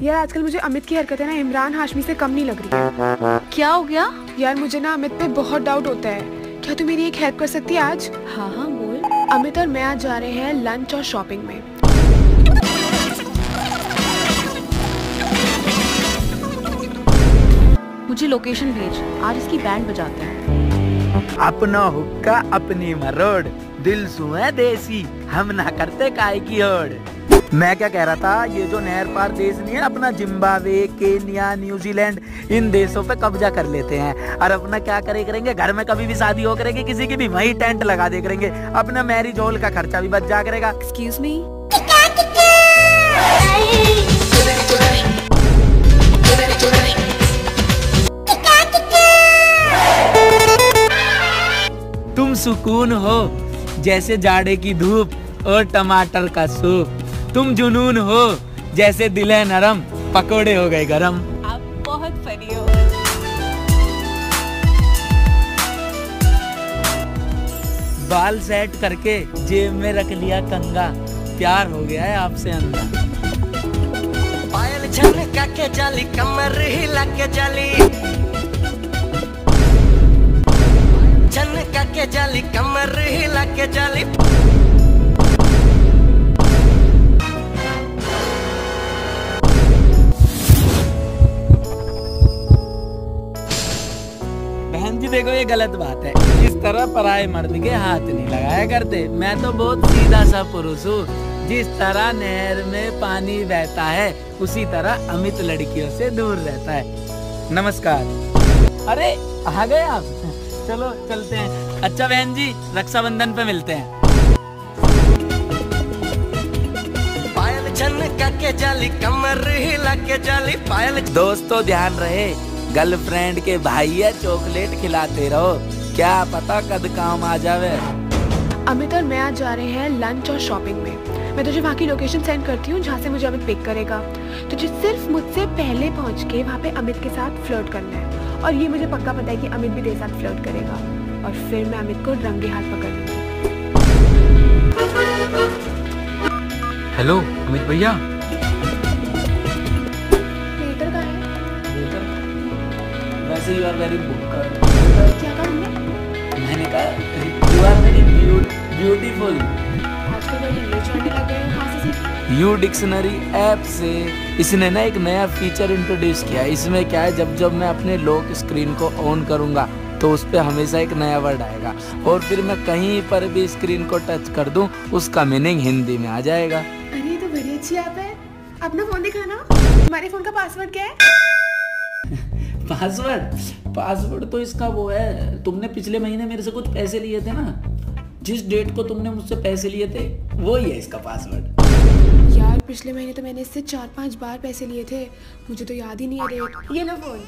यार आजकल मुझे अमित की हरकतें ना इमरान हाशमी से कम नहीं लग रही। क्या हो गया? यार मुझे ना अमित पे बहुत डाउट होता है। क्या तू मेरी एक हेल्प कर सकती है आज? हाँ हाँ बोल। अमित और मैं आज जा रहे हैं लंच और शॉपिंग में। मुझे लोकेशन भेज। आज इसकी बैंड बजाते हैं। अपना हुक्का अपनी मरोड़। दिल सुए देसी। हम ना करते काय की होड़। मैं क्या कह रहा था ये जो नहर पार देश नहीं है अपना जिम्बावे केनिया न्यूजीलैंड इन देशों पे कब्जा कर लेते हैं। और अपना क्या करे करेंगे? घर में कभी भी शादी हो करेगी किसी की भी वही टेंट लगा दे करेंगे। अपना मैरिज हॉल का खर्चा भी बच जा करेगा। एक्सक्यूज मी तुम सुकून हो जैसे जाड़े की धूप और टमाटर का सूप। तुम जुनून हो जैसे दिल है नरम पकोड़े हो गए गरम। आप बहुत फनी हो। बाल सेट करके जेब में रख लिया कंगा प्यार हो गया है आपसे अंधा। पायल झनका के जाली कमर हिला के जाली। झनका के जाली कमर हिला के जाली। जी देखो, ये गलत बात है। इस तरह पराए मर्द के हाथ नहीं लगाया करते। मैं तो बहुत सीधा सा पुरुष हूँ। जिस तरह नहर में पानी बहता है, उसी तरह अमित लड़कियों से दूर रहता है। नमस्कार। अरे, आ गए आप? चलो, चलते हैं। अच्छा बहन जी, रक्षाबंधन पे मिलते हैं। पायल झनका के जाली, कमर हिला के जाली। पायल दोस्तों, ध्यान रहे। गर्लफ्रेंड के है चॉकलेट खिलाते रहो। क्या पता कद काम आ जावे। अमित और मैं आज जा रहे हैं लंच और शॉपिंग में। मैं तुझे वहाँ की लोकेशन सेंड करती हूँ जहाँ से मुझे अमित पिक करेगा। तुझे सिर्फ़ मुझसे पहले पहुँच के वहाँ पे अमित के साथ फ्लर्ट करना है। और ये मुझे पक्का पता है कि अमित भी तेरे साथ फ्लर्ट करेगा। और फिर मैं अमित को रंगे हाथ पकड़ लूँगी। हेलो अमित भैया। वैसे यू आर वेरी क्या कहा मैंने कहा यू आर वेरी ब्यूटीफुल से। यू डिक्शनरी ऐप से इसने ना एक नया फीचर इंट्रोड्यूस किया। इसमें क्या है जब जब मैं अपने लॉक स्क्रीन को ऑन करूँगा तो उस पर हमेशा एक नया वर्ड आएगा। और फिर मैं कहीं पर भी स्क्रीन को टच कर दूँ उसका मीनिंग हिंदी में आ जाएगा। अरे तो बड़ी अच्छी ऐप है। अपना फ़ोन दिखाना। हमारे फ़ोन का पासवर्ड क्या है? पासवर्ड पासवर्ड तो इसका वो है, तुमने पिछले महीने मेरे से कुछ पैसे लिए थे ना? जिस डेट को तुमने मुझसे पैसे लिए थे वो ही है इसका पासवर्ड। यार, पिछले महीने तो मैंने इससे चार पाँच बार पैसे लिए थे, मुझे तो याद ही नहीं है डेट ये लो फ़ोन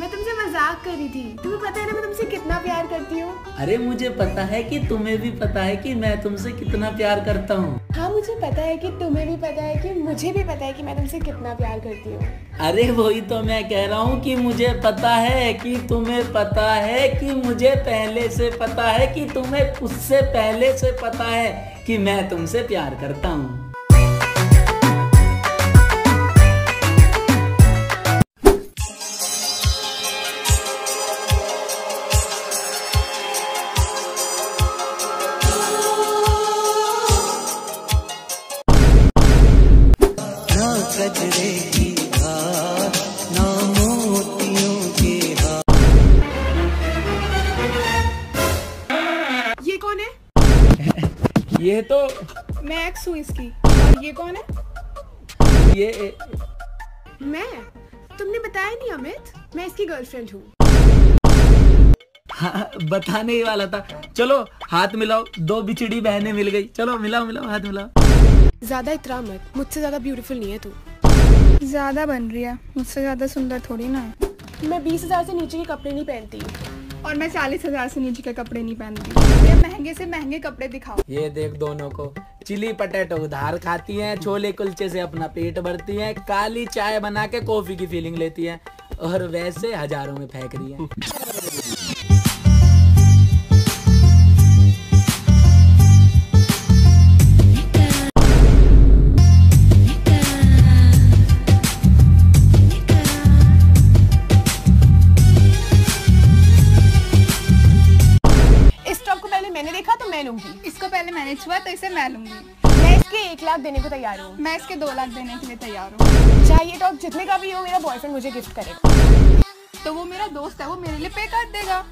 मैं तुमसे मज़ाक कर रही थी तुम्हें पता है ना मैं तुमसे कितना प्यार करती हूँ अरे मुझे पता है कि तुम्हें भी पता है कि मैं तुमसे कितना प्यार करता हूँ हाँ मुझे पता है कि तुम्हें भी पता है कि मुझे भी पता है कि मैं तुमसे कितना प्यार करती हूँ अरे वही तो मैं कह रहा हूँ कि मुझे पता है कि तुम्हें पता है कि मुझे पहले से पता है कि तुम्हें उससे पहले से पता है कि मैं तुमसे प्यार करता हूँ ये तो मैं एक्स हूँ इसकी। और ये कौन है? ये मैं? तुमने बताया नहीं अमित? मैं इसकी गर्लफ्रेंड हूँ। हाँ, बताने ही वाला था। चलो हाथ मिलाओ। दो बिछड़ी बहनें मिल गई। चलो मिलाओ मिलाओ हाथ मिलाओ। ज़्यादा इतरा मत। मुझसे ज़्यादा ब्यूटीफुल नहीं है तू। ज़्यादा बन रही है। मुझसे ज़्यादा सुंदर थोड़ी ना। मैं बीस हज़ार से नीचे के कपड़े नहीं पहनती। और मैं चालीस हज़ार से नीचे के कपड़े नहीं पहनती। ये महँगे से महँगे कपड़े दिखाओ। ये देख दोनों को। चिली पटेटो उधार खाती हैं, छोले कुलचे से अपना पेट भरती हैं, काली चाय बना के कॉफ़ी की फीलिंग लेती हैं, और वैसे हज़ारों में फेंक रही हैं। लूँगी मैं इसके एक लाख देने को तैयार हूँ। मैं इसके दो लाख देने के लिए तैयार हूँ। चाहिए टॉप जितने का भी हो मेरा बॉयफ्रेंड मुझे गिफ्ट करेगा। तो वो मेरा दोस्त है वो मेरे लिए पे कर देगा।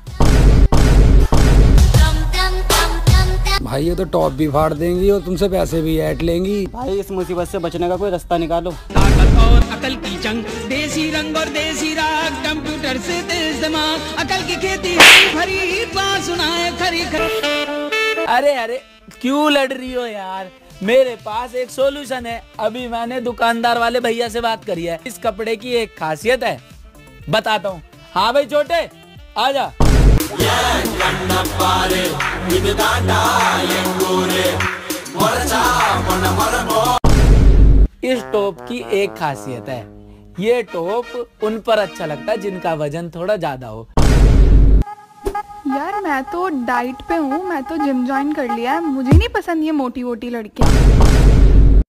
भाई ये तो टॉप भी फाड़ देंगी और तुमसे पैसे भी ऐट लेंगी। भाई इस मुसीबत से बचने का कोई रास्ता निकालो। ताकत और अकल की जंग देसी रंग और देसी राग कंप्यूटर से तेज दिमाग अकल की खेती हरी बात सुनाए खरी खरी अरे अरे क्यों लड़ रही हो यार? मेरे पास एक सॉल्यूशन है। अभी मैंने दुकानदार वाले भैया से बात करी है। इस कपड़े की एक खासियत है। बताता हूँ। हाँ भाई छोटे आजा इस टॉप की एक खासियत है। ये टॉप उन पर अच्छा लगता है जिनका वज़न थोड़ा ज़्यादा हो। यार मैं तो डाइट पे हूँ मैं तो जिम ज्वाइन कर लिया है। मुझे नहीं पसंद ये मोटी मोटी लड़कियाँ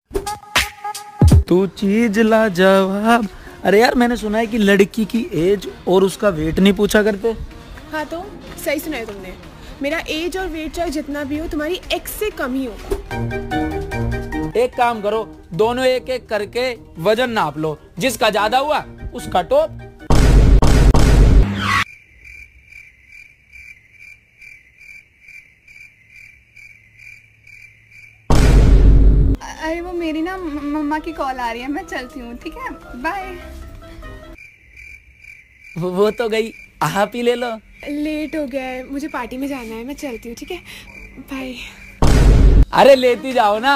तू चीज़ ला जवाब। अरे यार मैंने सुना है कि लड़की की एज और उसका वेट नहीं पूछा करते। हाँ तो सही सुना है तुमने। मेरा एज और वेट चाहे जितना भी हो तुम्हारी एक्स से कम ही होगा। एक काम करो दोनों एक एक करके वज़न नाप लो। जिसका ज़्यादा हुआ उसका टॉप अरे वो मेरी ना मम्मा की कॉल आ रही है मैं चलती हूँ ठीक है? बाय वो- वो तो गई। आप ही ले लो। लेट हो गया है मुझे पार्टी में जाना है मैं चलती हूँ ठीक है? बाय अरे लेती जाओ ना।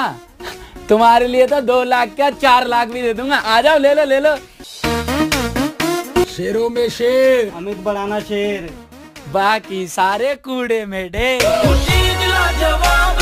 तुम्हारे लिए तो दो लाख क्या चार लाख भी दे दूँगा। आ जाओ ले लो ले लो। शेरों में शेर। अमित बढ़ाना शेर। बाकी सारे कूड़े में ढेर चीज़ ला जवाब।